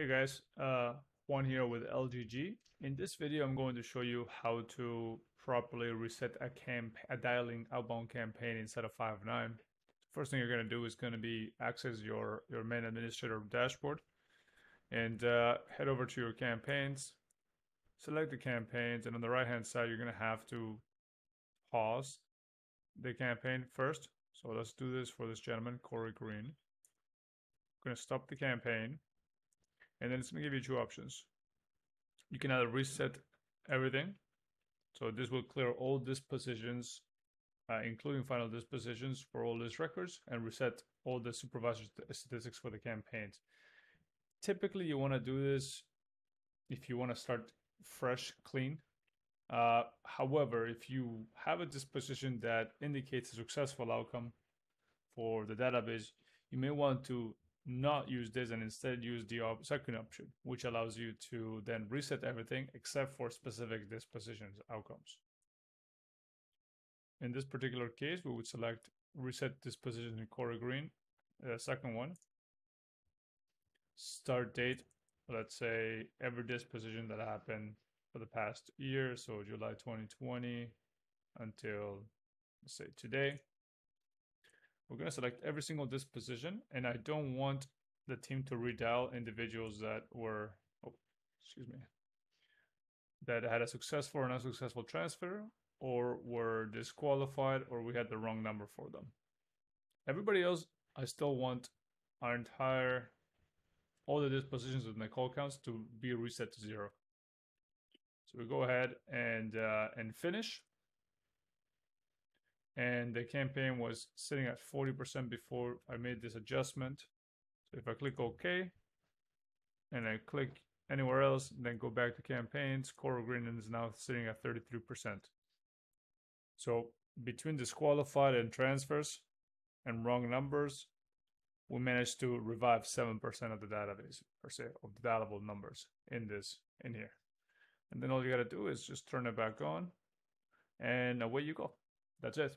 Hey guys, uh, Juan here with LGG. In this video, I'm going to show you how to properly reset a camp a dialing outbound campaign inside of Five9. First thing you're going to do is going to be access your your main administrator dashboard and uh, head over to your campaigns. Select the campaigns, and on the right hand side, you're going to have to pause the campaign first. So let's do this for this gentleman, Corey Green. I'm going to stop the campaign and then it's going to give you two options. You can either reset everything. So this will clear all dispositions, uh, including final dispositions for all these records and reset all the supervisor statistics for the campaigns. Typically, you want to do this if you want to start fresh, clean. Uh, however, if you have a disposition that indicates a successful outcome for the database, you may want to not use this and instead use the op second option, which allows you to then reset everything except for specific dispositions outcomes. In this particular case, we would select reset disposition in Corey Green, the second one. Start date, let's say every disposition that happened for the past year, so July 2020 until let's say today. We're going to select every single disposition, and I don't want the team to redial individuals that were, oh, excuse me, that had a successful or unsuccessful transfer, or were disqualified, or we had the wrong number for them. Everybody else, I still want our entire, all the dispositions with my call counts to be reset to zero. So we go ahead and uh, and finish and the campaign was sitting at 40% before I made this adjustment. So if I click OK and I click anywhere else, then go back to campaigns, Corey Green is now sitting at 33%. So between disqualified and transfers and wrong numbers, we managed to revive 7% of the database per se of the dialable numbers in this in here. And then all you got to do is just turn it back on and away you go. That's it.